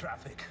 traffic.